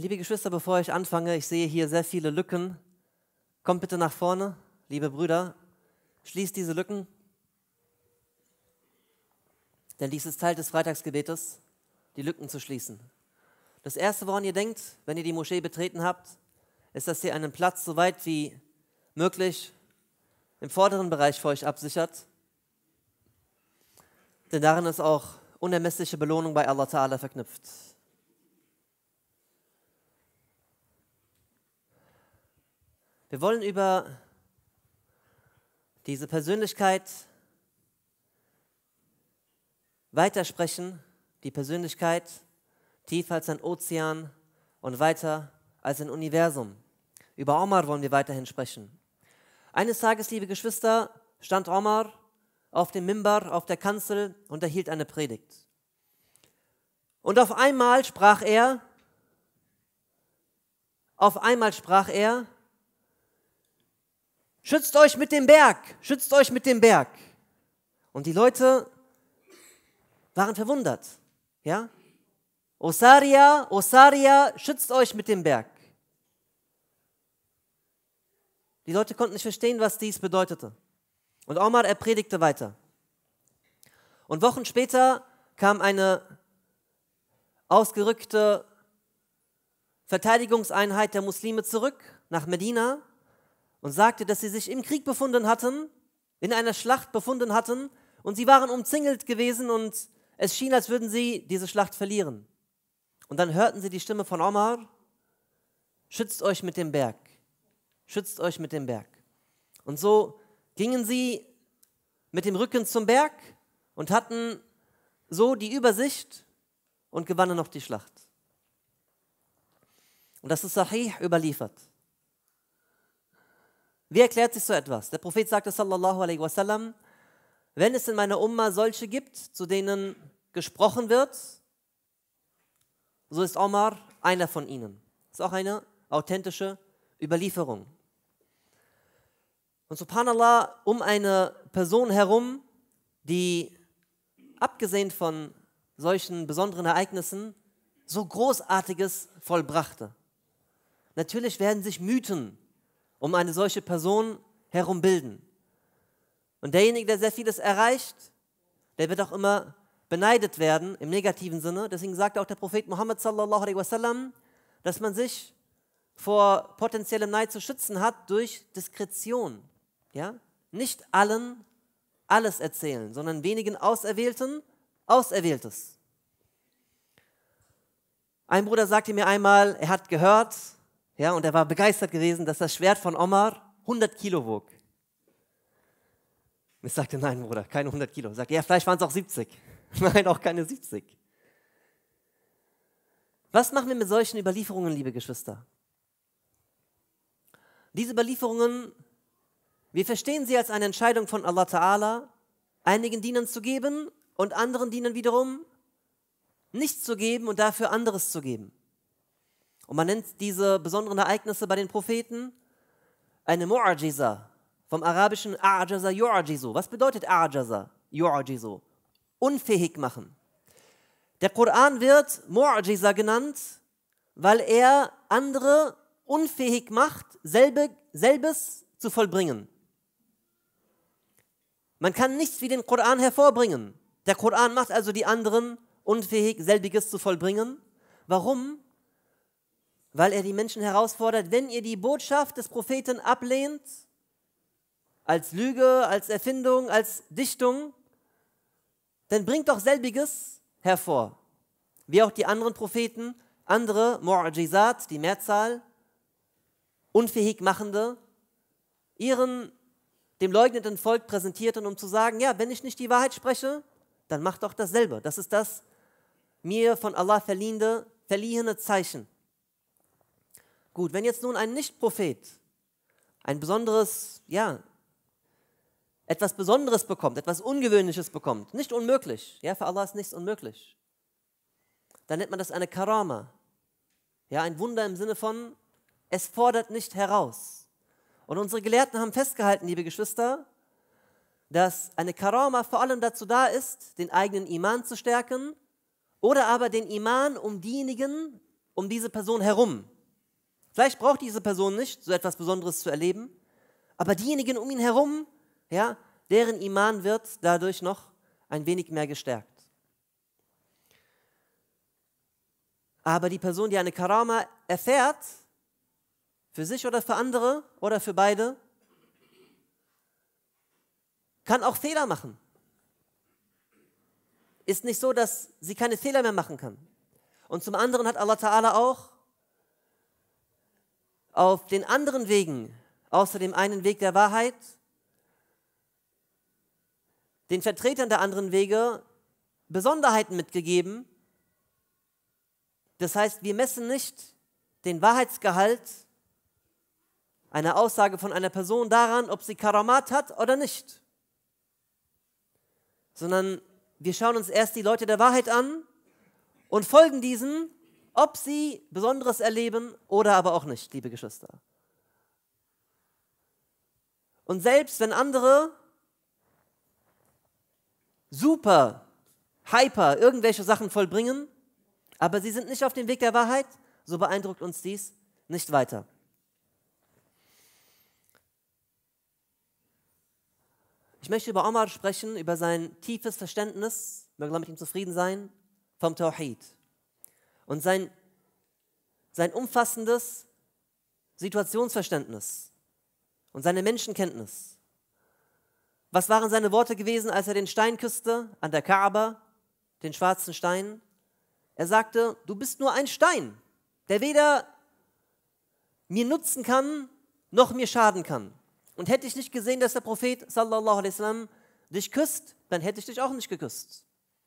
Liebe Geschwister, bevor ich anfange, ich sehe hier sehr viele Lücken. Kommt bitte nach vorne, liebe Brüder. Schließt diese Lücken. Denn dies ist Teil des Freitagsgebetes, die Lücken zu schließen. Das Erste, woran ihr denkt, wenn ihr die Moschee betreten habt, ist, dass ihr einen Platz so weit wie möglich im vorderen Bereich für euch absichert. Denn darin ist auch unermessliche Belohnung bei Allah Ta'ala verknüpft. Wir wollen über diese Persönlichkeit weitersprechen, die Persönlichkeit tiefer als ein Ozean und weiter als ein Universum. Über Omar wollen wir weiterhin sprechen. Eines Tages, liebe Geschwister, stand Omar auf dem Mimbar, auf der Kanzel und erhielt eine Predigt. Und auf einmal sprach er, auf einmal sprach er, schützt euch mit dem Berg, schützt euch mit dem Berg. Und die Leute waren verwundert, ja? Osaria, Osaria, schützt euch mit dem Berg. Die Leute konnten nicht verstehen, was dies bedeutete. Und Omar, er predigte weiter. Und Wochen später kam eine ausgerückte Verteidigungseinheit der Muslime zurück nach Medina und sagte, dass sie sich im Krieg befunden hatten, in einer Schlacht befunden hatten und sie waren umzingelt gewesen und es schien, als würden sie diese Schlacht verlieren. Und dann hörten sie die Stimme von Omar, schützt euch mit dem Berg, schützt euch mit dem Berg. Und so gingen sie mit dem Rücken zum Berg und hatten so die Übersicht und gewannen noch die Schlacht. Und das ist Sahih überliefert. Wie erklärt sich so etwas? Der Prophet sagte sallallahu alaihi wasallam, wenn es in meiner Umma solche gibt, zu denen gesprochen wird, so ist Omar einer von ihnen. Das ist auch eine authentische Überlieferung. Und subhanallah, um eine Person herum, die abgesehen von solchen besonderen Ereignissen so Großartiges vollbrachte. Natürlich werden sich Mythen um eine solche Person herum bilden. Und derjenige, der sehr vieles erreicht, der wird auch immer beneidet werden im negativen Sinne. Deswegen sagt auch der Prophet Muhammad sallallahu alaihi wasallam, dass man sich vor potenziellem Neid zu schützen hat durch Diskretion. Ja? Nicht allen alles erzählen, sondern wenigen Auserwählten Auserwähltes. Ein Bruder sagte mir einmal, er hat gehört, ja, und er war begeistert gewesen, dass das Schwert von Omar 100 Kilo wog. Ich sagte, nein, Bruder, keine 100 Kilo. Ich sagte, ja, vielleicht waren es auch 70. Nein, auch keine 70. Was machen wir mit solchen Überlieferungen, liebe Geschwister? Diese Überlieferungen wir verstehen sie als eine Entscheidung von Allah Ta'ala, einigen Dienern zu geben und anderen Dienern wiederum nichts zu geben und dafür anderes zu geben. Und man nennt diese besonderen Ereignisse bei den Propheten eine Mu'ajiza, vom arabischen A'jaza yu'ajizu. Was bedeutet A'jaza yu'ajizu? Unfähig machen. Der Koran wird Mu'ajiza genannt, weil er andere unfähig macht, selbe, selbes zu vollbringen. Man kann nichts wie den Koran hervorbringen. Der Koran macht also die anderen unfähig, selbiges zu vollbringen. Warum? Weil er die Menschen herausfordert, wenn ihr die Botschaft des Propheten ablehnt, als Lüge, als Erfindung, als Dichtung, dann bringt doch selbiges hervor. Wie auch die anderen Propheten, andere Mu'ajizat, die Mehrzahl, unfähig machende, ihren dem leugnenden Volk präsentierten, um zu sagen, ja, wenn ich nicht die Wahrheit spreche, dann mach doch dasselbe. Das ist das mir von Allah verliehene Zeichen. Gut, wenn jetzt nun ein Nicht-Prophet ein besonderes, ja, etwas Besonderes bekommt, etwas Ungewöhnliches bekommt, nicht unmöglich, ja, für Allah ist nichts unmöglich, dann nennt man das eine Karama. Ja, ein Wunder im Sinne von, es fordert nicht heraus. Und unsere Gelehrten haben festgehalten, liebe Geschwister, dass eine Karama vor allem dazu da ist, den eigenen Iman zu stärken oder aber den Iman um diejenigen um diese Person herum. Vielleicht braucht diese Person nicht, so etwas Besonderes zu erleben, aber diejenigen um ihn herum, ja, deren Iman wird dadurch noch ein wenig mehr gestärkt. Aber die Person, die eine Karama erfährt, für sich oder für andere oder für beide, kann auch Fehler machen. Ist nicht so, dass sie keine Fehler mehr machen kann. Und zum anderen hat Allah Ta'ala auch auf den anderen Wegen, außer dem einen Weg der Wahrheit, den Vertretern der anderen Wege Besonderheiten mitgegeben. Das heißt, wir messen nicht den Wahrheitsgehalt einer Aussage von einer Person daran, ob sie Karamat hat oder nicht, sondern wir schauen uns erst die Leute der Wahrheit an und folgen diesen, ob sie Besonderes erleben oder aber auch nicht, liebe Geschwister. Und selbst wenn andere super, hyper irgendwelche Sachen vollbringen, aber sie sind nicht auf dem Weg der Wahrheit, so beeindruckt uns dies nicht weiter. Ich möchte über Omar sprechen, über sein tiefes Verständnis, möge Allah mit ihm zufrieden sein, vom Tawhid. Und sein, sein umfassendes Situationsverständnis und seine Menschenkenntnis. Was waren seine Worte gewesen, als er den Stein küsste an der Kaaba, den schwarzen Stein? Er sagte, du bist nur ein Stein, der weder mir nutzen kann, noch mir schaden kann. Und hätte ich nicht gesehen, dass der Prophet sallallahu alaihi wasallam dich küsst, dann hätte ich dich auch nicht geküsst.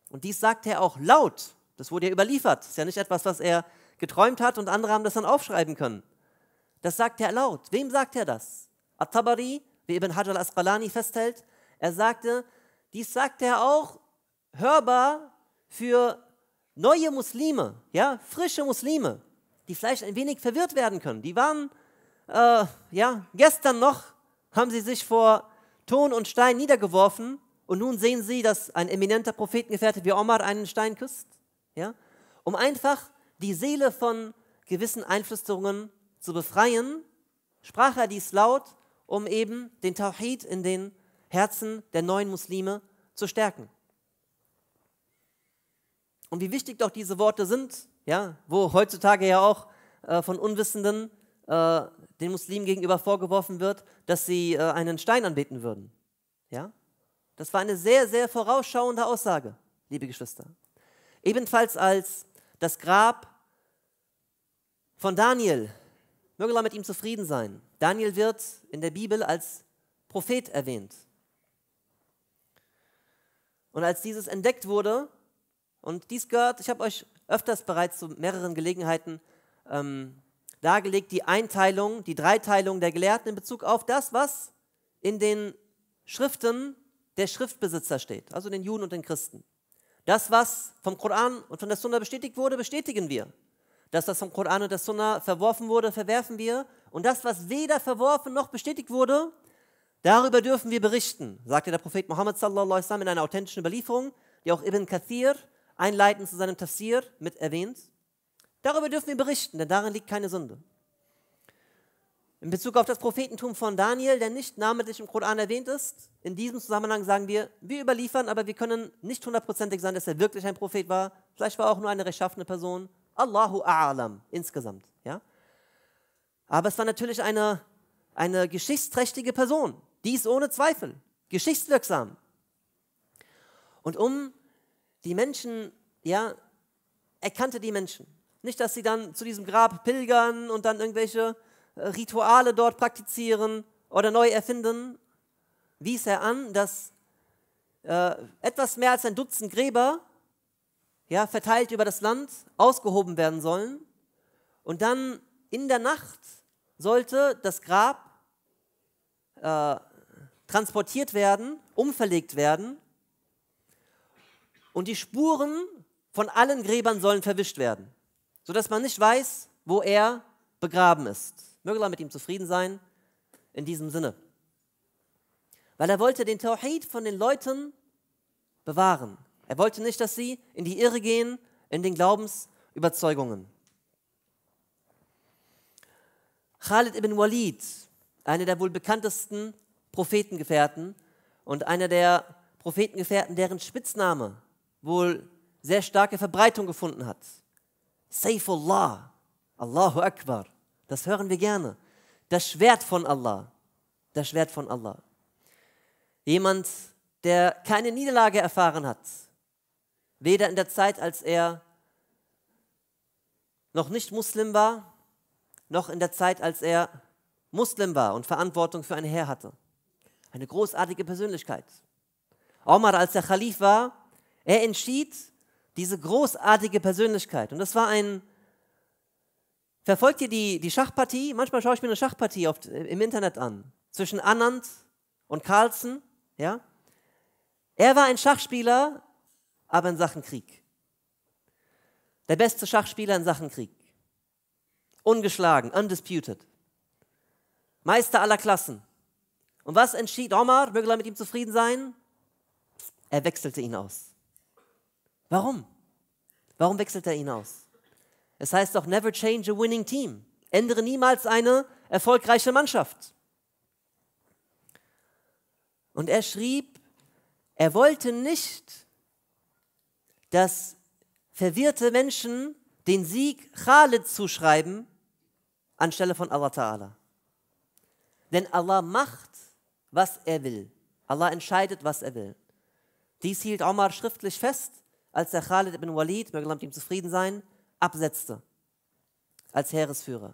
Und dies sagte er auch laut. Das wurde ja überliefert. Das ist ja nicht etwas, was er geträumt hat und andere haben das dann aufschreiben können. Das sagt er laut. Wem sagt er das? At-Tabari, wie Ibn Hajar al-Asqalani festhält, er sagte, dies sagte er auch hörbar für neue Muslime, ja, frische Muslime, die vielleicht ein wenig verwirrt werden können. Die waren, äh, ja, gestern noch haben sie sich vor Ton und Stein niedergeworfen und nun sehen sie, dass ein eminenter Prophetengefährte wie Omar einen Stein küsst, ja? um einfach die Seele von gewissen Einflüsterungen zu befreien, sprach er dies laut, um eben den Tawhid in den Herzen der neuen Muslime zu stärken. Und wie wichtig doch diese Worte sind, ja, wo heutzutage ja auch äh, von Unwissenden äh, den Muslimen gegenüber vorgeworfen wird, dass sie äh, einen Stein anbeten würden. Ja? Das war eine sehr, sehr vorausschauende Aussage, liebe Geschwister. Ebenfalls als das Grab von Daniel, möge Allah mit ihm zufrieden sein. Daniel wird in der Bibel als Prophet erwähnt. Und als dieses entdeckt wurde, und dies gehört, ich habe euch öfters bereits zu mehreren Gelegenheiten ähm, dargelegt die Einteilung, die Dreiteilung der Gelehrten in Bezug auf das, was in den Schriften der Schriftbesitzer steht, also den Juden und den Christen. Das, was vom Koran und von der Sunna bestätigt wurde, bestätigen wir. Das, was vom Koran und der Sunna verworfen wurde, verwerfen wir. Und das, was weder verworfen noch bestätigt wurde, darüber dürfen wir berichten, sagte der Prophet Muhammad sallallahu in einer authentischen Überlieferung, die auch Ibn Kathir einleitend zu seinem Tafsir mit erwähnt. Darüber dürfen wir berichten, denn darin liegt keine Sünde. In Bezug auf das Prophetentum von Daniel, der nicht namentlich im Koran erwähnt ist, in diesem Zusammenhang sagen wir, wir überliefern, aber wir können nicht hundertprozentig sein, dass er wirklich ein Prophet war. Vielleicht war er auch nur eine rechtschaffene Person. Allahu A'alam insgesamt. Ja? Aber es war natürlich eine, eine geschichtsträchtige Person. Dies ohne Zweifel. Geschichtswirksam. Und um die Menschen, ja, er kannte die Menschen. Nicht, dass sie dann zu diesem Grab pilgern und dann irgendwelche Rituale dort praktizieren oder neu erfinden. Wies er an, dass äh, etwas mehr als ein Dutzend Gräber ja, verteilt über das Land ausgehoben werden sollen. Und dann in der Nacht sollte das Grab äh, transportiert werden, umverlegt werden. Und die Spuren von allen Gräbern sollen verwischt werden sodass man nicht weiß, wo er begraben ist. Möge Allah mit ihm zufrieden sein, in diesem Sinne. Weil er wollte den Tawhid von den Leuten bewahren. Er wollte nicht, dass sie in die Irre gehen, in den Glaubensüberzeugungen. Khalid ibn Walid, einer der wohl bekanntesten Prophetengefährten und einer der Prophetengefährten, deren Spitzname wohl sehr starke Verbreitung gefunden hat. Saifullah, Allahu Akbar, das hören wir gerne. Das Schwert von Allah, das Schwert von Allah. Jemand, der keine Niederlage erfahren hat, weder in der Zeit, als er noch nicht Muslim war, noch in der Zeit, als er Muslim war und Verantwortung für ein Heer hatte. Eine großartige Persönlichkeit. Omar, als er Khalif war, er entschied diese großartige Persönlichkeit. Und das war ein, verfolgt ihr die, die Schachpartie? Manchmal schaue ich mir eine Schachpartie oft im Internet an. Zwischen Anand und Carlsen. Ja? Er war ein Schachspieler, aber in Sachen Krieg. Der beste Schachspieler in Sachen Krieg. Ungeschlagen, undisputed. Meister aller Klassen. Und was entschied Omar? Möge er mit ihm zufrieden sein? Er wechselte ihn aus. Warum? Warum wechselt er ihn aus? Es heißt doch, never change a winning team. Ändere niemals eine erfolgreiche Mannschaft. Und er schrieb, er wollte nicht, dass verwirrte Menschen den Sieg Khalid zuschreiben anstelle von Allah Ta'ala. Denn Allah macht, was er will. Allah entscheidet, was er will. Dies hielt Omar schriftlich fest, als er Khalid ibn Walid, möge mit ihm zufrieden sein, absetzte als Heeresführer.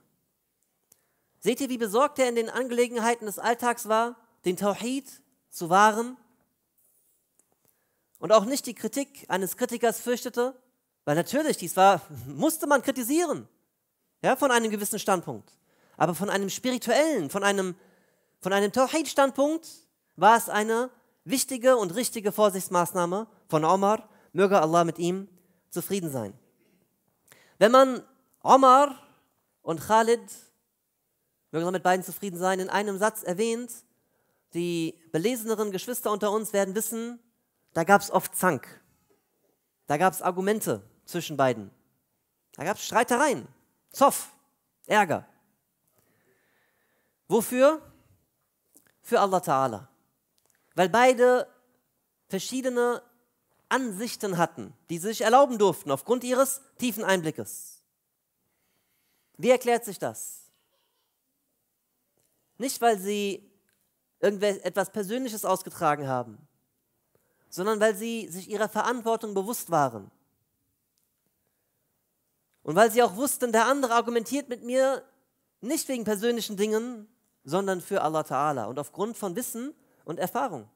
Seht ihr, wie besorgt er in den Angelegenheiten des Alltags war, den Tawhid zu wahren und auch nicht die Kritik eines Kritikers fürchtete, weil natürlich, dies war, musste man kritisieren, ja, von einem gewissen Standpunkt. Aber von einem spirituellen, von einem, von einem Tawhid-Standpunkt war es eine wichtige und richtige Vorsichtsmaßnahme von Omar. Möge Allah mit ihm zufrieden sein. Wenn man Omar und Khalid, möge Allah mit beiden zufrieden sein, in einem Satz erwähnt, die beleseneren Geschwister unter uns werden wissen, da gab es oft Zank. Da gab es Argumente zwischen beiden. Da gab es Streitereien, Zoff, Ärger. Wofür? Für Allah Ta'ala. Weil beide verschiedene Ansichten hatten, die sie sich erlauben durften aufgrund ihres tiefen Einblickes. Wie erklärt sich das? Nicht, weil sie irgendetwas Persönliches ausgetragen haben, sondern weil sie sich ihrer Verantwortung bewusst waren. Und weil sie auch wussten, der andere argumentiert mit mir nicht wegen persönlichen Dingen, sondern für Allah Ta'ala und aufgrund von Wissen und Erfahrung.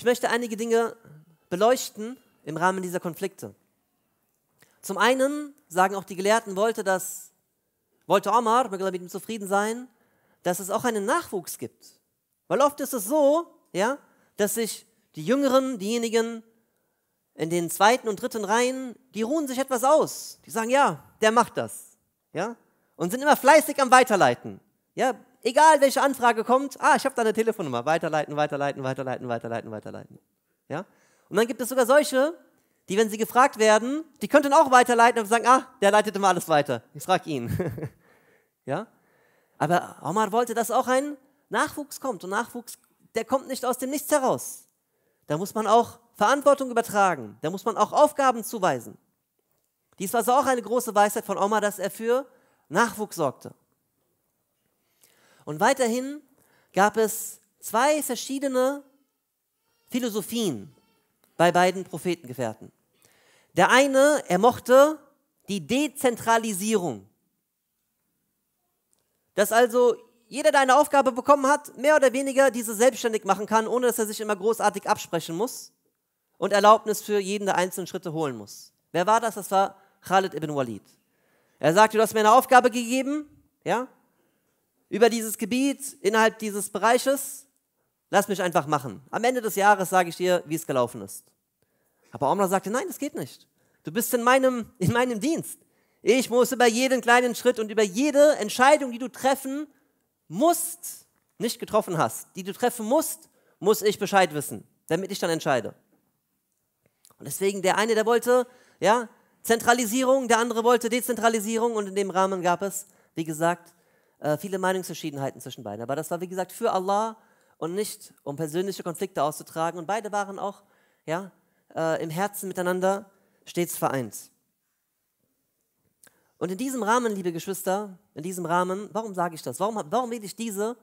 Ich möchte einige Dinge beleuchten im Rahmen dieser Konflikte. Zum einen sagen auch die Gelehrten, wollte, das, wollte Omar, möge mit ihm zufrieden sein, dass es auch einen Nachwuchs gibt. Weil oft ist es so, ja, dass sich die Jüngeren, diejenigen in den zweiten und dritten Reihen, die ruhen sich etwas aus. Die sagen, ja, der macht das. Ja? Und sind immer fleißig am Weiterleiten. Ja? Egal welche Anfrage kommt, ah, ich habe da eine Telefonnummer. Weiterleiten, weiterleiten, weiterleiten, weiterleiten, weiterleiten. Ja? Und dann gibt es sogar solche, die, wenn sie gefragt werden, die könnten auch weiterleiten und sagen, ah, der leitet immer alles weiter. Ich frage ihn. ja? Aber Omar wollte, dass auch ein Nachwuchs kommt. Und Nachwuchs, der kommt nicht aus dem Nichts heraus. Da muss man auch Verantwortung übertragen. Da muss man auch Aufgaben zuweisen. Dies war so auch eine große Weisheit von Omar, dass er für Nachwuchs sorgte. Und weiterhin gab es zwei verschiedene Philosophien bei beiden Prophetengefährten. Der eine, er mochte die Dezentralisierung dass also jeder, der eine Aufgabe bekommen hat, mehr oder weniger diese selbstständig machen kann, ohne dass er sich immer großartig absprechen muss und Erlaubnis für jeden der einzelnen Schritte holen muss. Wer war das? Das war Khalid ibn Walid. Er sagte, du hast mir eine Aufgabe gegeben, ja, über dieses Gebiet, innerhalb dieses Bereiches, lass mich einfach machen. Am Ende des Jahres sage ich dir, wie es gelaufen ist. Aber Omar sagte, nein, das geht nicht. Du bist in meinem, in meinem Dienst. Ich muss über jeden kleinen Schritt und über jede Entscheidung, die du treffen musst, nicht getroffen hast, die du treffen musst, muss ich Bescheid wissen, damit ich dann entscheide. Und deswegen der eine, der wollte, ja, Zentralisierung, der andere wollte Dezentralisierung und in dem Rahmen gab es, wie gesagt, äh, viele Meinungsverschiedenheiten zwischen beiden. Aber das war, wie gesagt, für Allah und nicht, um persönliche Konflikte auszutragen. Und beide waren auch ja, äh, im Herzen miteinander stets vereint. Und in diesem Rahmen, liebe Geschwister, in diesem Rahmen, warum sage ich das? Warum, warum wähle ich diese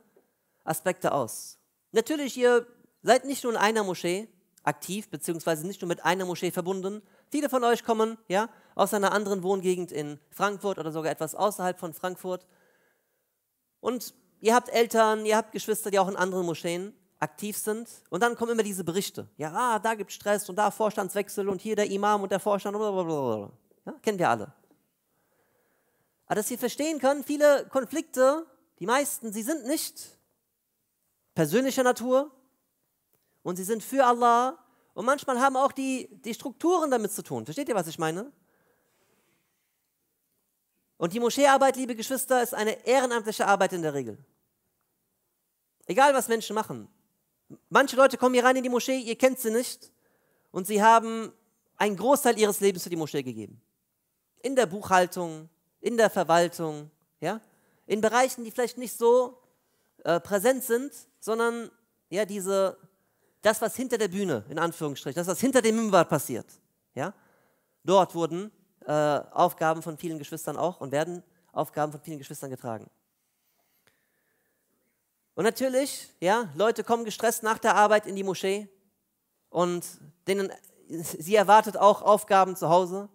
Aspekte aus? Natürlich, ihr seid nicht nur in einer Moschee aktiv, beziehungsweise nicht nur mit einer Moschee verbunden. Viele von euch kommen ja, aus einer anderen Wohngegend in Frankfurt oder sogar etwas außerhalb von Frankfurt. Und ihr habt Eltern, ihr habt Geschwister, die auch in anderen Moscheen aktiv sind. Und dann kommen immer diese Berichte. Ja, ah, da gibt es Stress und da Vorstandswechsel und hier der Imam und der Vorstand. Ja, kennen wir alle. Aber dass wir verstehen können, viele Konflikte, die meisten, sie sind nicht persönlicher Natur und sie sind für Allah und manchmal haben auch die, die Strukturen damit zu tun. Versteht ihr, was ich meine? Und die Moscheearbeit, liebe Geschwister, ist eine ehrenamtliche Arbeit in der Regel. Egal, was Menschen machen. Manche Leute kommen hier rein in die Moschee, ihr kennt sie nicht und sie haben einen Großteil ihres Lebens für die Moschee gegeben. In der Buchhaltung, in der Verwaltung, ja, in Bereichen, die vielleicht nicht so äh, präsent sind, sondern ja, diese, das, was hinter der Bühne, in Anführungsstrichen, das, was hinter dem Mimbar passiert, ja, dort wurden äh, Aufgaben von vielen Geschwistern auch und werden Aufgaben von vielen Geschwistern getragen. Und natürlich, ja, Leute kommen gestresst nach der Arbeit in die Moschee und denen, sie erwartet auch Aufgaben zu Hause.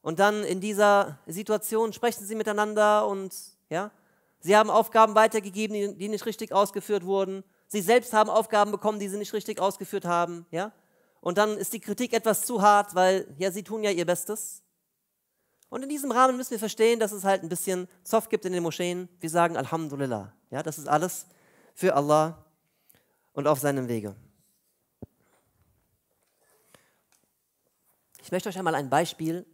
Und dann in dieser Situation sprechen sie miteinander und ja, sie haben Aufgaben weitergegeben, die, die nicht richtig ausgeführt wurden. Sie selbst haben Aufgaben bekommen, die sie nicht richtig ausgeführt haben, ja. Und dann ist die Kritik etwas zu hart, weil ja, sie tun ja ihr Bestes. Und in diesem Rahmen müssen wir verstehen, dass es halt ein bisschen Zoff gibt in den Moscheen. Wir sagen Alhamdulillah. Ja, das ist alles für Allah und auf seinem Wege. Ich möchte euch einmal ein Beispiel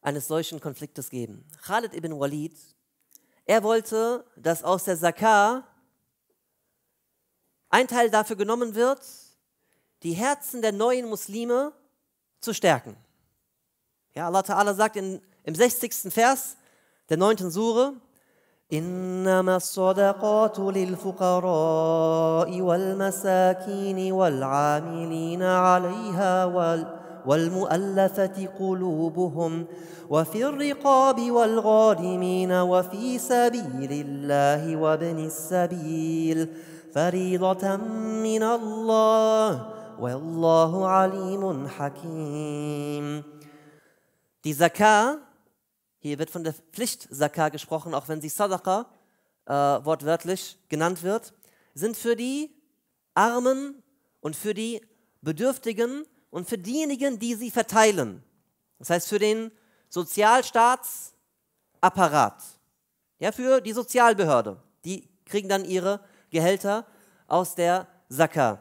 eines solchen Konfliktes geben. Khalid ibn Walid, er wollte, dass aus der Zakah ein Teil dafür genommen wird, die Herzen der neuen Muslime zu stärken. Ja, Allah Ta'ala sagt in, im 60. Vers der 9. Sure, إنما الصدقات للفقراء والمساكين والعاملين عليها وال والمؤلفة قلوبهم وفي الرقاب والغارمين وفي سبيل الله وابن السبيل فريضة من الله والله عليم حكيم Die Zakah, hier wird von der Pflicht Zakah gesprochen, auch wenn sie Sadaqa äh, wortwörtlich genannt wird, sind für die Armen und für die Bedürftigen und für diejenigen, die sie verteilen. Das heißt für den Sozialstaatsapparat, ja, für die Sozialbehörde. Die kriegen dann ihre Gehälter aus der Zakah.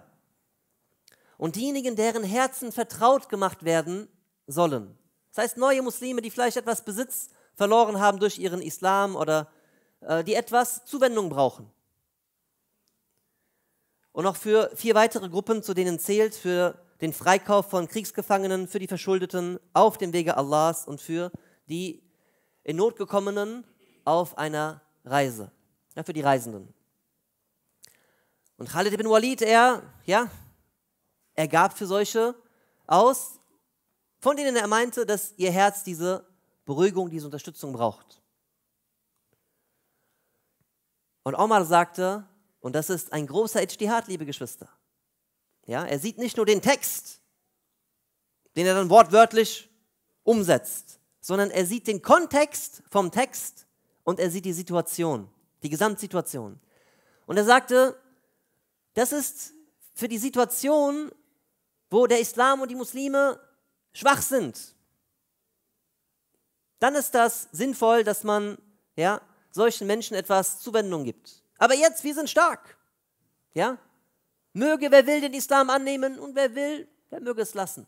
Und diejenigen, deren Herzen vertraut gemacht werden sollen. Das heißt, neue Muslime, die vielleicht etwas Besitz verloren haben durch ihren Islam oder äh, die etwas Zuwendung brauchen. Und auch für vier weitere Gruppen, zu denen zählt, für den Freikauf von Kriegsgefangenen, für die Verschuldeten auf dem Wege Allahs und für die in Not gekommenen auf einer Reise, ja, für die Reisenden. Und Khalid ibn Walid, er, ja, er gab für solche aus, von denen er meinte, dass ihr Herz diese Beruhigung, diese Unterstützung braucht. Und Omar sagte, und das ist ein großer Ijtihad, liebe Geschwister, ja, er sieht nicht nur den Text, den er dann wortwörtlich umsetzt, sondern er sieht den Kontext vom Text und er sieht die Situation, die Gesamtsituation. Und er sagte, das ist für die Situation, wo der Islam und die Muslime schwach sind. Dann ist das sinnvoll, dass man ja, solchen Menschen etwas Zuwendung gibt. Aber jetzt, wir sind stark. Ja? Möge, wer will, den Islam annehmen und wer will, der möge es lassen.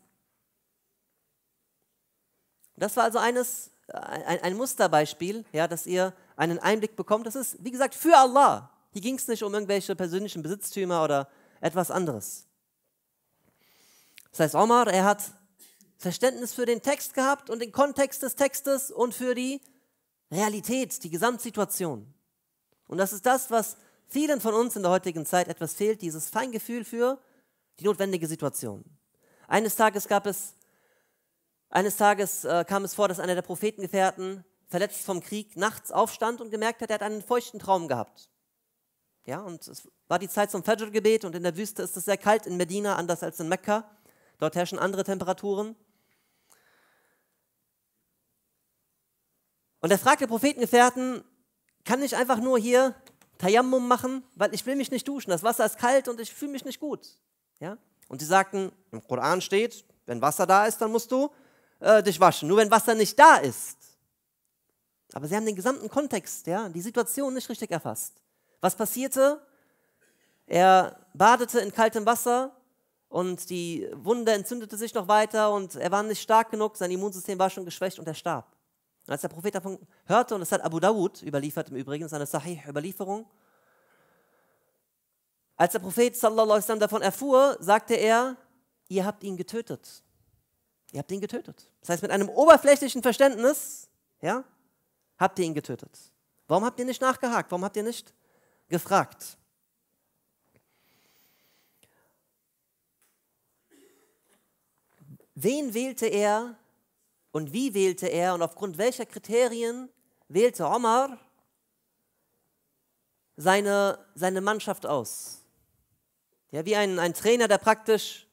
Das war also eines, ein, ein Musterbeispiel, ja, dass ihr einen Einblick bekommt. Das ist, wie gesagt, für Allah. Hier ging es nicht um irgendwelche persönlichen Besitztümer oder etwas anderes. Das heißt, Omar, er hat Verständnis für den Text gehabt und den Kontext des Textes und für die Realität, die Gesamtsituation. Und das ist das, was vielen von uns in der heutigen Zeit etwas fehlt, dieses Feingefühl für die notwendige Situation. Eines Tages gab es, eines Tages äh, kam es vor, dass einer der Prophetengefährten, verletzt vom Krieg, nachts aufstand und gemerkt hat, er hat einen feuchten Traum gehabt. Ja, und es war die Zeit zum Fajr-Gebet und in der Wüste ist es sehr kalt in Medina, anders als in Mekka. Dort herrschen andere Temperaturen. Und er fragte Prophetengefährten, kann ich einfach nur hier Tayammum machen, weil ich will mich nicht duschen, das Wasser ist kalt und ich fühle mich nicht gut. Ja? Und sie sagten, im Koran steht, wenn Wasser da ist, dann musst du äh, dich waschen, nur wenn Wasser nicht da ist. Aber sie haben den gesamten Kontext, ja, die Situation nicht richtig erfasst. Was passierte? Er badete in kaltem Wasser und die Wunde entzündete sich noch weiter und er war nicht stark genug, sein Immunsystem war schon geschwächt und er starb. Und als der Prophet davon hörte, und das hat Abu Dawud überliefert im Übrigen, das ist eine Sahih-Überlieferung, als der Prophet sallallahu alaihi davon erfuhr, sagte er, ihr habt ihn getötet. Ihr habt ihn getötet. Das heißt, mit einem oberflächlichen Verständnis, ja, habt ihr ihn getötet. Warum habt ihr nicht nachgehakt? Warum habt ihr nicht gefragt? Wen wählte er und wie wählte er und aufgrund welcher Kriterien wählte Omar seine, seine Mannschaft aus? Ja, wie ein, ein Trainer, der praktisch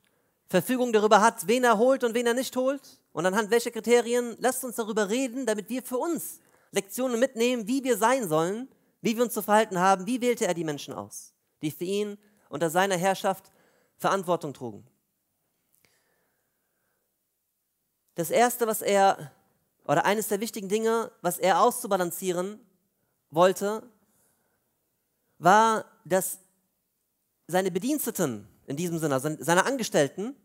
Verfügung darüber hat, wen er holt und wen er nicht holt. Und anhand welcher Kriterien lasst uns darüber reden, damit wir für uns Lektionen mitnehmen, wie wir sein sollen, wie wir uns zu verhalten haben, wie wählte er die Menschen aus, die für ihn unter seiner Herrschaft Verantwortung trugen. Das Erste, was er, oder eines der wichtigen Dinge, was er auszubalancieren wollte, war, dass seine Bediensteten, in diesem Sinne, seine Angestellten,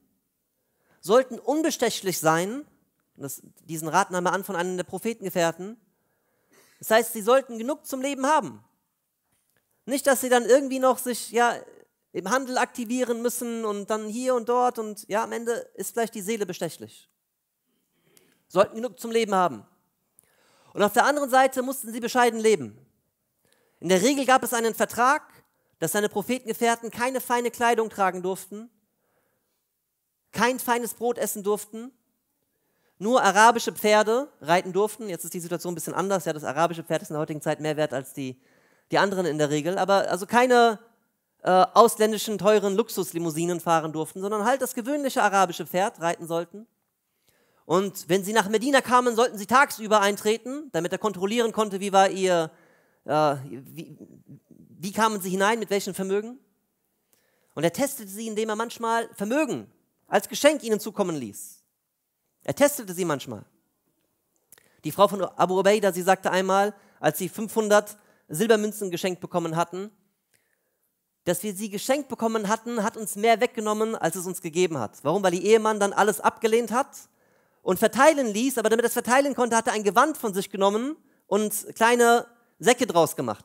sollten unbestechlich sein. Das, diesen Rat nahm er an von einem der Prophetengefährten. Das heißt, sie sollten genug zum Leben haben. Nicht, dass sie dann irgendwie noch sich ja, im Handel aktivieren müssen und dann hier und dort und ja, am Ende ist vielleicht die Seele bestechlich sollten genug zum Leben haben. Und auf der anderen Seite mussten sie bescheiden leben. In der Regel gab es einen Vertrag, dass seine Prophetengefährten keine feine Kleidung tragen durften, kein feines Brot essen durften, nur arabische Pferde reiten durften. Jetzt ist die Situation ein bisschen anders. Ja, das arabische Pferd ist in der heutigen Zeit mehr wert als die, die anderen in der Regel. Aber also keine äh, ausländischen teuren Luxuslimousinen fahren durften, sondern halt das gewöhnliche arabische Pferd reiten sollten. Und wenn sie nach Medina kamen, sollten sie tagsüber eintreten, damit er kontrollieren konnte, wie war ihr, äh, wie, wie kamen sie hinein, mit welchem Vermögen. Und er testete sie, indem er manchmal Vermögen als Geschenk ihnen zukommen ließ. Er testete sie manchmal. Die Frau von Abu Ubaidah, sie sagte einmal, als sie 500 Silbermünzen geschenkt bekommen hatten, dass wir sie geschenkt bekommen hatten, hat uns mehr weggenommen, als es uns gegeben hat. Warum? Weil ihr Ehemann dann alles abgelehnt hat und verteilen ließ, aber damit er es verteilen konnte, hat er ein Gewand von sich genommen und kleine Säcke draus gemacht.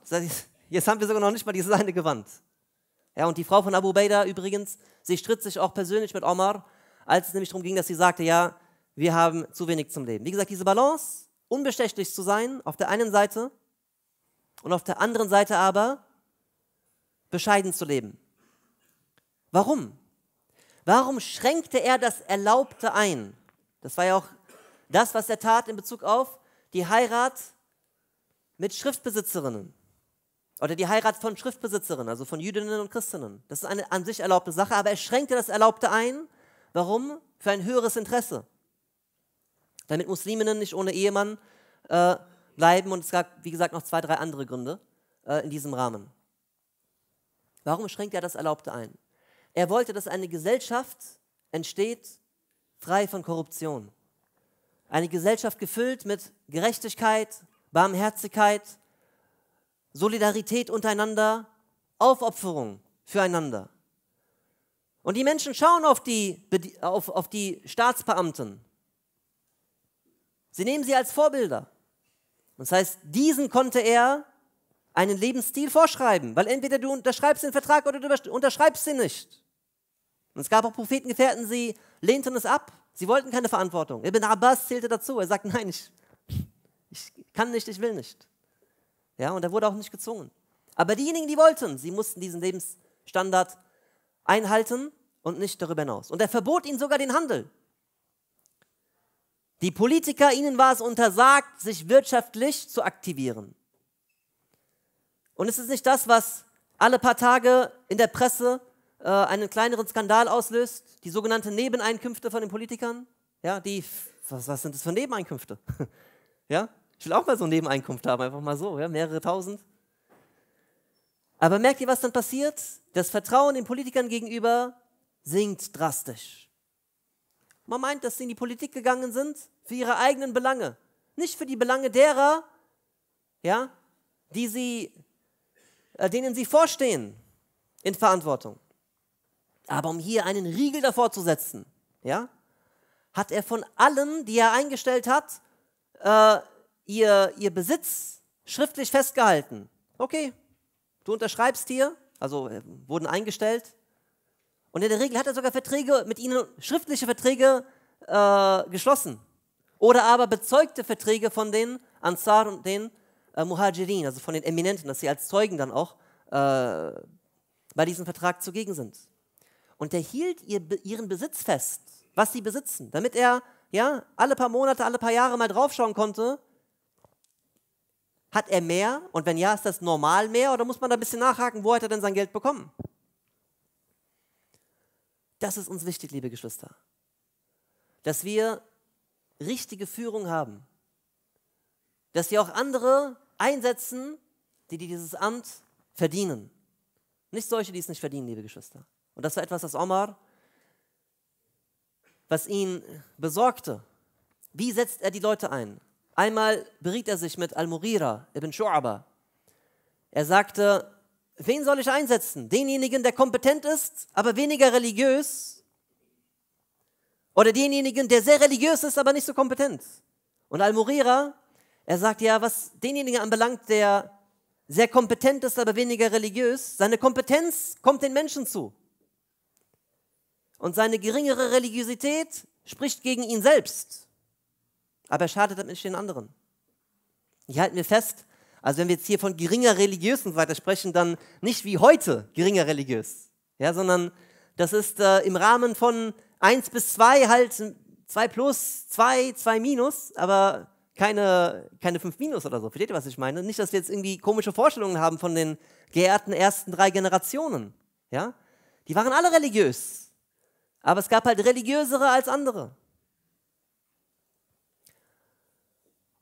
Jetzt haben wir sogar noch nicht mal dieses eine Gewand. Ja, und die Frau von Abu Baida übrigens, sie stritt sich auch persönlich mit Omar, als es nämlich darum ging, dass sie sagte, ja, wir haben zu wenig zum Leben. Wie gesagt, diese Balance, unbestechlich zu sein, auf der einen Seite und auf der anderen Seite aber bescheiden zu leben. Warum? Warum schränkte er das Erlaubte ein? Das war ja auch das, was er tat in Bezug auf die Heirat mit Schriftbesitzerinnen. Oder die Heirat von Schriftbesitzerinnen, also von Jüdinnen und Christinnen. Das ist eine an sich erlaubte Sache, aber er schränkte das Erlaubte ein. Warum? Für ein höheres Interesse. Damit Musliminnen nicht ohne Ehemann äh, bleiben. Und es gab, wie gesagt, noch zwei, drei andere Gründe äh, in diesem Rahmen. Warum schränkt er das Erlaubte ein? Er wollte, dass eine Gesellschaft entsteht, frei von Korruption. Eine Gesellschaft gefüllt mit Gerechtigkeit, Barmherzigkeit, Solidarität untereinander, Aufopferung füreinander. Und die Menschen schauen auf die, auf, auf die Staatsbeamten. Sie nehmen sie als Vorbilder. Das heißt, diesen konnte er einen Lebensstil vorschreiben, weil entweder du unterschreibst den Vertrag oder du unterschreibst ihn nicht. Und es gab auch Prophetengefährten, sie lehnten es ab. Sie wollten keine Verantwortung. Ibn Abbas zählte dazu. Er sagt, nein, ich, ich kann nicht, ich will nicht. Ja, und er wurde auch nicht gezwungen. Aber diejenigen, die wollten, sie mussten diesen Lebensstandard einhalten und nicht darüber hinaus. Und er verbot ihnen sogar den Handel. Die Politiker, ihnen war es untersagt, sich wirtschaftlich zu aktivieren. Und es ist nicht das, was alle paar Tage in der Presse äh, einen kleineren Skandal auslöst, die sogenannten Nebeneinkünfte von den Politikern. Ja, die, was, was sind das für Nebeneinkünfte? ja, ich will auch mal so Nebeneinkünfte haben, einfach mal so, ja, mehrere tausend. Aber merkt ihr, was dann passiert? Das Vertrauen den Politikern gegenüber sinkt drastisch. Man meint, dass sie in die Politik gegangen sind für ihre eigenen Belange, nicht für die Belange derer, ja, die sie, äh, denen sie vorstehen in Verantwortung. Aber um hier einen Riegel davor zu setzen, ja, hat er von allen, die er eingestellt hat, äh, ihr, ihr Besitz schriftlich festgehalten. Okay, du unterschreibst hier, also äh, wurden eingestellt, und in der Regel hat er sogar Verträge mit ihnen, schriftliche Verträge äh, geschlossen. Oder aber bezeugte Verträge von den Ansar und den äh, Muhajirin, also von den Eminenten, dass sie als Zeugen dann auch äh, bei diesem Vertrag zugegen sind. Und er hielt ihr, ihren Besitz fest, was sie besitzen, damit er ja, alle paar Monate, alle paar Jahre mal draufschauen konnte, hat er mehr? Und wenn ja, ist das normal mehr? Oder muss man da ein bisschen nachhaken, wo hat er denn sein Geld bekommen? Das ist uns wichtig, liebe Geschwister. Dass wir richtige Führung haben. Dass wir auch andere einsetzen, die dieses Amt verdienen. Nicht solche, die es nicht verdienen, liebe Geschwister. Und das war etwas, das Omar, was ihn besorgte. Wie setzt er die Leute ein? Einmal beriet er sich mit Al-Murira ibn Shu'aba. Er sagte, wen soll ich einsetzen? Denjenigen, der kompetent ist, aber weniger religiös? Oder denjenigen, der sehr religiös ist, aber nicht so kompetent? Und Al-Murira, er sagt ja, was denjenigen anbelangt, der sehr kompetent ist, aber weniger religiös, seine Kompetenz kommt den Menschen zu. Und seine geringere Religiosität spricht gegen ihn selbst. Aber er schadet damit nicht den anderen. Ich halte mir fest, also wenn wir jetzt hier von geringer religiös und so weiter sprechen, dann nicht wie heute geringer religiös, ja, sondern das ist äh, im Rahmen von 1 bis 2 halt 2 plus, 2, 2 minus, aber keine, keine 5 minus oder so. Versteht ihr, was ich meine? Nicht, dass wir jetzt irgendwie komische Vorstellungen haben von den geehrten ersten drei Generationen. Ja? Die waren alle religiös. Aber es gab halt religiösere als andere.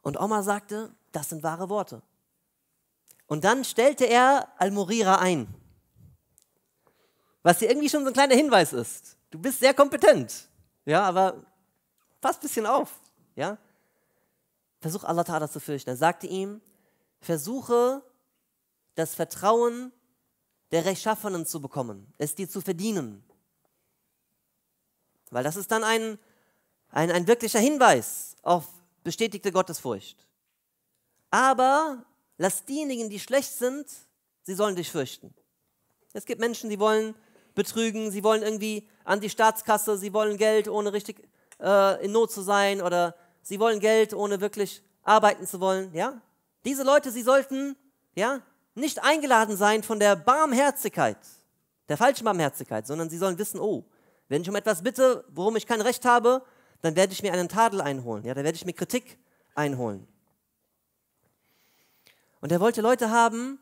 Und Oma sagte, das sind wahre Worte. Und dann stellte er Al-Murira ein. Was hier irgendwie schon so ein kleiner Hinweis ist. Du bist sehr kompetent. Ja, aber pass ein bisschen auf. Ja? Versuch Allah Ta'ala zu fürchten. Er sagte ihm, versuche das Vertrauen der Rechtschaffenen zu bekommen, es dir zu verdienen. Weil das ist dann ein, ein, ein wirklicher Hinweis auf bestätigte Gottesfurcht. Aber lass diejenigen, die schlecht sind, sie sollen dich fürchten. Es gibt Menschen, die wollen betrügen, sie wollen irgendwie an die Staatskasse, sie wollen Geld, ohne richtig äh, in Not zu sein oder sie wollen Geld, ohne wirklich arbeiten zu wollen. Ja? Diese Leute, sie sollten ja, nicht eingeladen sein von der Barmherzigkeit, der falschen Barmherzigkeit, sondern sie sollen wissen, oh, wenn ich um etwas bitte, worum ich kein Recht habe, dann werde ich mir einen Tadel einholen, ja, dann werde ich mir Kritik einholen. Und er wollte Leute haben,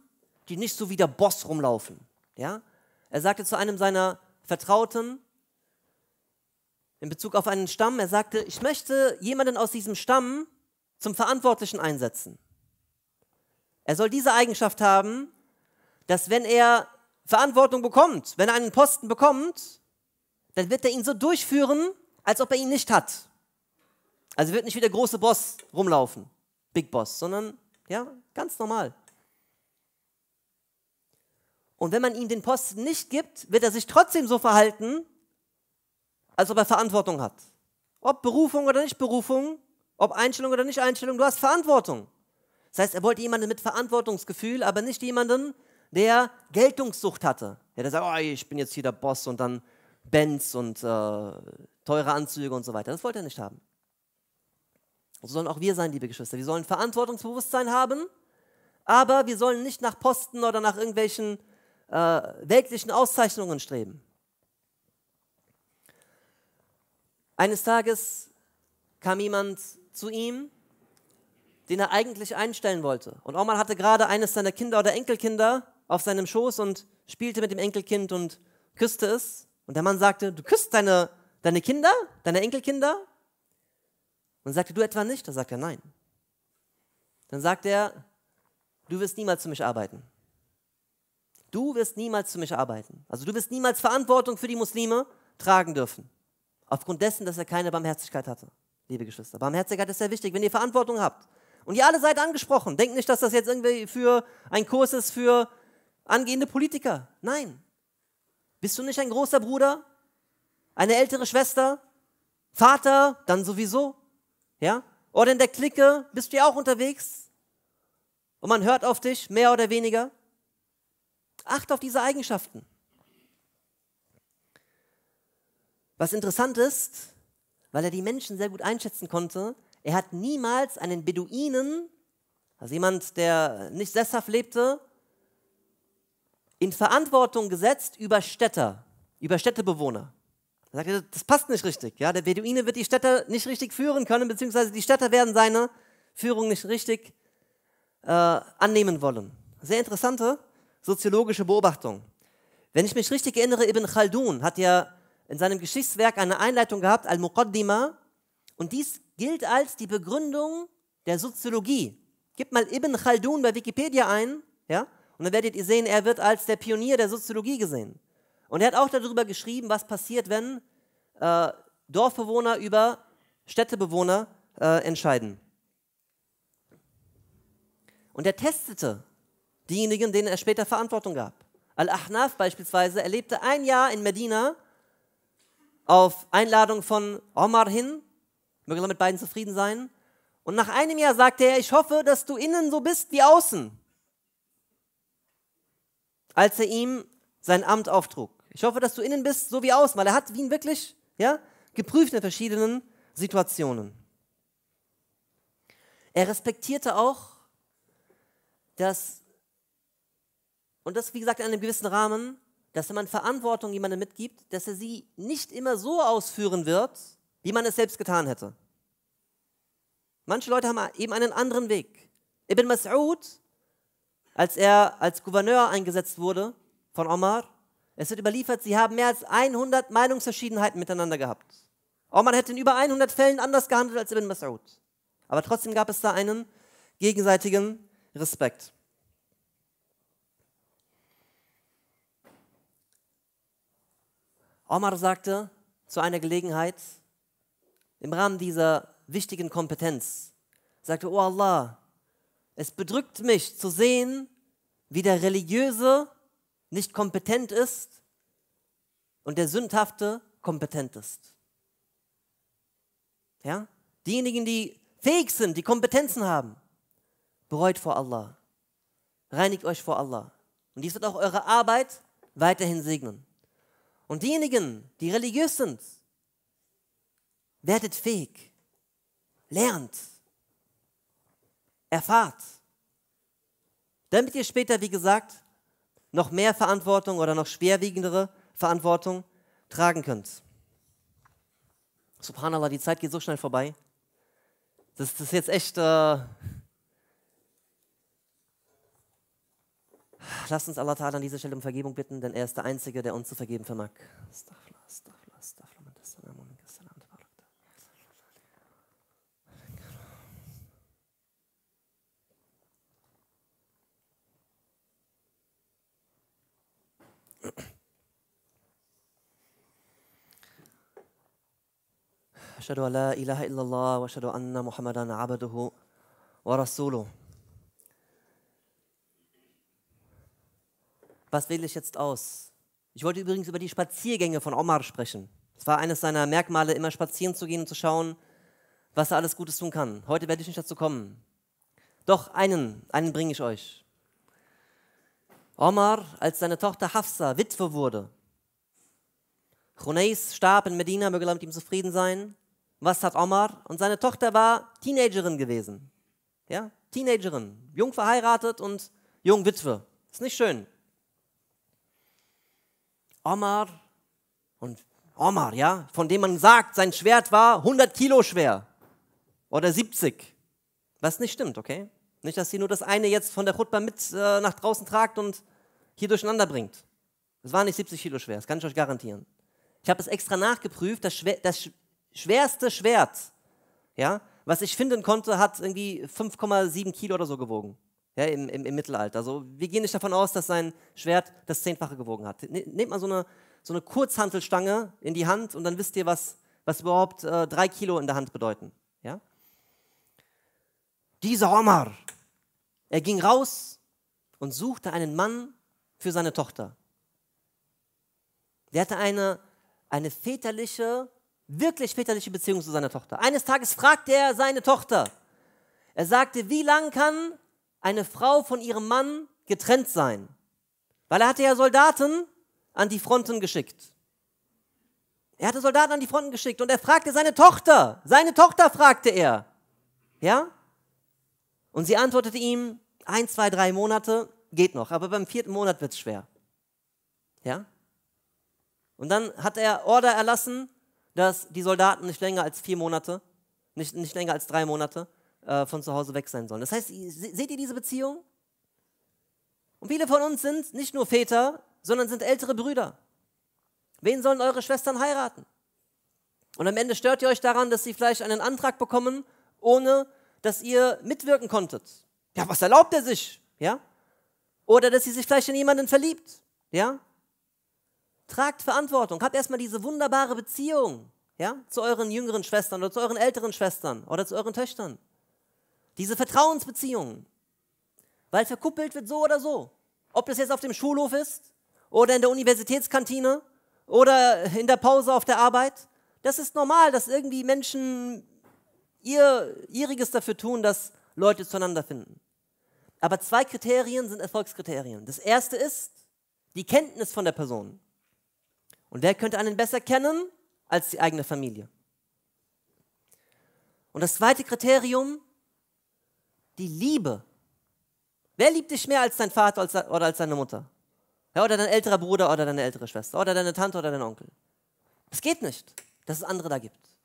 die nicht so wie der Boss rumlaufen. Ja? Er sagte zu einem seiner Vertrauten in Bezug auf einen Stamm, er sagte, ich möchte jemanden aus diesem Stamm zum Verantwortlichen einsetzen. Er soll diese Eigenschaft haben, dass wenn er Verantwortung bekommt, wenn er einen Posten bekommt, dann wird er ihn so durchführen, als ob er ihn nicht hat. Also wird nicht wie der große Boss rumlaufen, Big Boss, sondern ja, ganz normal. Und wenn man ihm den Posten nicht gibt, wird er sich trotzdem so verhalten, als ob er Verantwortung hat. Ob Berufung oder nicht Berufung, ob Einstellung oder nicht Einstellung, du hast Verantwortung. Das heißt, er wollte jemanden mit Verantwortungsgefühl, aber nicht jemanden, der Geltungssucht hatte. Ja, der sagt, oh, ich bin jetzt hier der Boss und dann Benz und äh, teure Anzüge und so weiter. Das wollte er nicht haben. So sollen auch wir sein, liebe Geschwister. Wir sollen Verantwortungsbewusstsein haben, aber wir sollen nicht nach Posten oder nach irgendwelchen äh, weltlichen Auszeichnungen streben. Eines Tages kam jemand zu ihm, den er eigentlich einstellen wollte. Und Omar hatte gerade eines seiner Kinder oder Enkelkinder auf seinem Schoß und spielte mit dem Enkelkind und küsste es. Und der Mann sagte, du küsst deine, deine Kinder, deine Enkelkinder? Und sagte, du etwa nicht? Da sagt er, nein. Dann sagt er, du wirst niemals für mich arbeiten. Du wirst niemals für mich arbeiten. Also du wirst niemals Verantwortung für die Muslime tragen dürfen. Aufgrund dessen, dass er keine Barmherzigkeit hatte, liebe Geschwister. Barmherzigkeit ist sehr wichtig, wenn ihr Verantwortung habt. Und ihr alle seid angesprochen. Denkt nicht, dass das jetzt irgendwie für ein Kurs ist für angehende Politiker. Nein. Bist du nicht ein großer Bruder? Eine ältere Schwester? Vater? Dann sowieso. Ja? Oder in der Clique bist du ja auch unterwegs? Und man hört auf dich, mehr oder weniger. Acht auf diese Eigenschaften. Was interessant ist, weil er die Menschen sehr gut einschätzen konnte, er hat niemals einen Beduinen, also jemand, der nicht sesshaft lebte, in Verantwortung gesetzt über Städter, über Städtebewohner. Er sagte, das passt nicht richtig. Ja? Der Beduine wird die Städter nicht richtig führen können, beziehungsweise die Städter werden seine Führung nicht richtig äh, annehmen wollen. Sehr interessante soziologische Beobachtung. Wenn ich mich richtig erinnere, Ibn Khaldun hat ja in seinem Geschichtswerk eine Einleitung gehabt, Al-Muqaddima, und dies gilt als die Begründung der Soziologie. Gib mal Ibn Khaldun bei Wikipedia ein, ja, und dann werdet ihr sehen, er wird als der Pionier der Soziologie gesehen. Und er hat auch darüber geschrieben, was passiert, wenn äh, Dorfbewohner über Städtebewohner äh, entscheiden. Und er testete diejenigen, denen er später Verantwortung gab. Al-Ahnaf beispielsweise erlebte ein Jahr in Medina auf Einladung von Omar hin, möge er mit beiden zufrieden sein. Und nach einem Jahr sagte er, ich hoffe, dass du innen so bist wie außen. Als er ihm sein Amt auftrug. Ich hoffe, dass du innen bist so wie außen, weil er hat ihn wirklich ja, geprüft in verschiedenen Situationen. Er respektierte auch, dass, und das wie gesagt in einem gewissen Rahmen, dass wenn man Verantwortung jemandem mitgibt, dass er sie nicht immer so ausführen wird, wie man es selbst getan hätte. Manche Leute haben eben einen anderen Weg. Ibn Mas'ud, als er als Gouverneur eingesetzt wurde von Omar, es wird überliefert, sie haben mehr als 100 Meinungsverschiedenheiten miteinander gehabt. Omar hätte in über 100 Fällen anders gehandelt als Ibn Mas'ud. Aber trotzdem gab es da einen gegenseitigen Respekt. Omar sagte zu einer Gelegenheit, im Rahmen dieser wichtigen Kompetenz, sagte, oh Allah, es bedrückt mich zu sehen, wie der Religiöse nicht kompetent ist und der Sündhafte kompetent ist. Ja? Diejenigen, die fähig sind, die Kompetenzen haben, bereut vor Allah. Reinigt euch vor Allah. Und dies wird auch eure Arbeit weiterhin segnen. Und diejenigen, die religiös sind, werdet fähig, lernt, erfahrt, damit ihr später, wie gesagt, noch mehr Verantwortung oder noch schwerwiegendere Verantwortung tragen könnt. Subhanallah, die Zeit geht so schnell vorbei. Das, das ist jetzt echt. Äh Lasst uns Allah Ta'ala an dieser Stelle um Vergebung bitten, denn er ist der Einzige, der uns zu vergeben vermag. أشهد أن لا إله إلا الله وأشهد أن محمدا عبده ورسوله Was wähle ich jetzt aus? Ich wollte übrigens über die Spaziergänge von Omar sprechen. Es war eines seiner Merkmale, immer spazieren zu gehen und zu schauen, was er alles Gutes tun kann. Heute werde ich nicht dazu kommen. Doch einen, einen bringe ich euch. Omar, als seine Tochter Hafsa Witwe wurde, Chunais starb in Medina, möge Allah mit ihm zufrieden sein. Was hat Omar? Und seine Tochter war Teenagerin gewesen. Ja, Teenagerin, jung verheiratet und jung Witwe. Ist nicht schön. Omar und Omar, ja, von dem man sagt, sein Schwert war 100 Kilo schwer oder 70. Was nicht stimmt, okay? Nicht, dass sie nur das eine jetzt von der Chutba mit äh, nach draußen tragt und hier durcheinander bringt. Es war nicht 70 Kilo schwer, das kann ich euch garantieren. Ich habe es extra nachgeprüft, das, schwer, das schwerste Schwert, ja, was ich finden konnte, hat irgendwie 5,7 Kilo oder so gewogen. Ja, im, im, im, Mittelalter. Also wir gehen nicht davon aus, dass sein Schwert das Zehnfache gewogen hat. Ne, nehmt mal so eine, so eine Kurzhantelstange in die Hand und dann wisst ihr, was, was überhaupt äh, drei Kilo in der Hand bedeuten. Ja? Dieser Omar, er ging raus und suchte einen Mann für seine Tochter. Der hatte eine, eine väterliche, wirklich väterliche Beziehung zu seiner Tochter. Eines Tages fragte er seine Tochter. Er sagte, wie lang kann eine Frau von ihrem Mann getrennt sein? Weil er hatte ja Soldaten an die Fronten geschickt. Er hatte Soldaten an die Fronten geschickt und er fragte seine Tochter. Seine Tochter fragte er. Ja? Und sie antwortete ihm, ein, zwei, drei Monate geht noch, aber beim vierten Monat wird es schwer. Ja? Und dann hat er Order erlassen, dass die Soldaten nicht länger als vier Monate, nicht, nicht länger als drei Monate äh, von zu Hause weg sein sollen. Das heißt, seht ihr diese Beziehung? Und viele von uns sind nicht nur Väter, sondern sind ältere Brüder. Wen sollen eure Schwestern heiraten? Und am Ende stört ihr euch daran, dass sie vielleicht einen Antrag bekommen, ohne dass ihr mitwirken konntet. Ja, was erlaubt er sich? Ja? Oder dass sie sich vielleicht in jemanden verliebt. Ja? Tragt Verantwortung. Habt erstmal diese wunderbare Beziehung ja, zu euren jüngeren Schwestern oder zu euren älteren Schwestern oder zu euren Töchtern. Diese Vertrauensbeziehungen. Weil verkuppelt wird so oder so. Ob das jetzt auf dem Schulhof ist oder in der Universitätskantine oder in der Pause auf der Arbeit. Das ist normal, dass irgendwie Menschen ihr ihriges dafür tun, dass Leute zueinander finden. Aber zwei Kriterien sind Erfolgskriterien. Das erste ist die Kenntnis von der Person. Und wer könnte einen besser kennen als die eigene Familie? Und das zweite Kriterium, die Liebe. Wer liebt dich mehr als dein Vater oder als deine Mutter? Ja, oder dein älterer Bruder oder deine ältere Schwester oder deine Tante oder dein Onkel. Es geht nicht, dass es andere da gibt.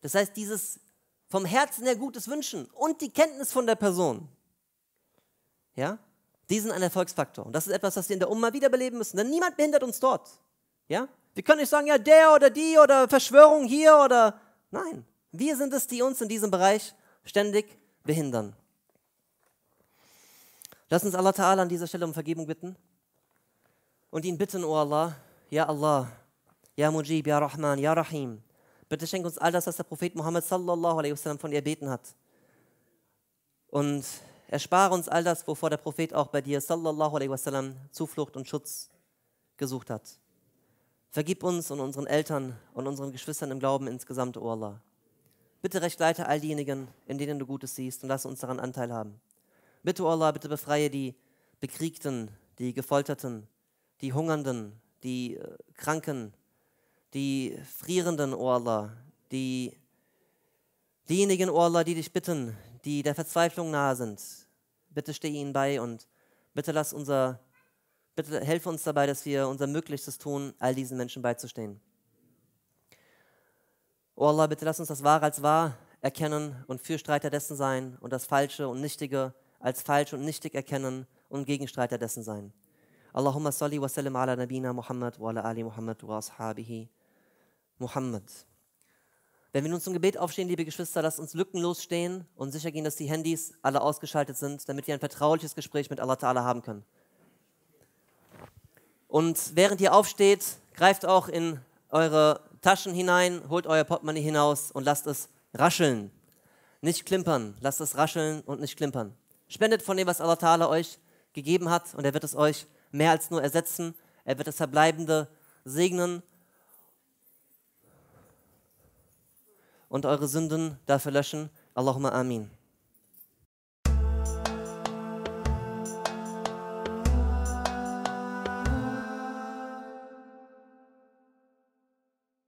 Das heißt, dieses vom Herzen her Gutes wünschen und die Kenntnis von der Person, ja, die sind ein Erfolgsfaktor. Und das ist etwas, was wir in der Umma wiederbeleben müssen. Denn niemand behindert uns dort. Ja? Wir können nicht sagen, ja, der oder die oder Verschwörung hier oder. Nein, wir sind es, die uns in diesem Bereich ständig behindern. Lass uns Allah Ta'ala an dieser Stelle um Vergebung bitten und ihn bitten, O oh Allah, Ja Allah, Ja Mujib, Ja Rahman, Ja Rahim. Bitte schenk uns all das, was der Prophet Muhammad sallallahu alaihi wasallam von dir beten hat. Und erspare uns all das, wovor der Prophet auch bei dir sallallahu alaihi wasallam Zuflucht und Schutz gesucht hat. Vergib uns und unseren Eltern und unseren Geschwistern im Glauben insgesamt, O Allah. Bitte recht leite all diejenigen, in denen du Gutes siehst und lass uns daran Anteil haben. Bitte, O Allah, bitte befreie die Bekriegten, die Gefolterten, die Hungernden, die äh, Kranken, die Frierenden, O Allah, die, diejenigen, O Allah, die dich bitten, die der Verzweiflung nahe sind. Bitte steh ihnen bei und bitte lass unser, bitte helfe uns dabei, dass wir unser Möglichstes tun, all diesen Menschen beizustehen. O Allah, bitte lass uns das Wahre als wahr erkennen und Fürstreiter dessen sein und das Falsche und Nichtige als falsch und nichtig erkennen und Gegenstreiter dessen sein. Allahumma salli wa sallim ala nabina Muhammad wa ala ali Muhammad wa ashabihi Muhammad. Wenn wir nun zum Gebet aufstehen, liebe Geschwister, lasst uns lückenlos stehen und sicher gehen, dass die Handys alle ausgeschaltet sind, damit wir ein vertrauliches Gespräch mit Allah Ta'ala haben können. Und während ihr aufsteht, greift auch in eure Taschen hinein, holt euer Portemonnaie hinaus und lasst es rascheln. Nicht klimpern, lasst es rascheln und nicht klimpern. Spendet von dem, was Allah Ta'ala euch gegeben hat und er wird es euch mehr als nur ersetzen. Er wird das Verbleibende segnen und eure Sünden dafür löschen. Allahumma amin.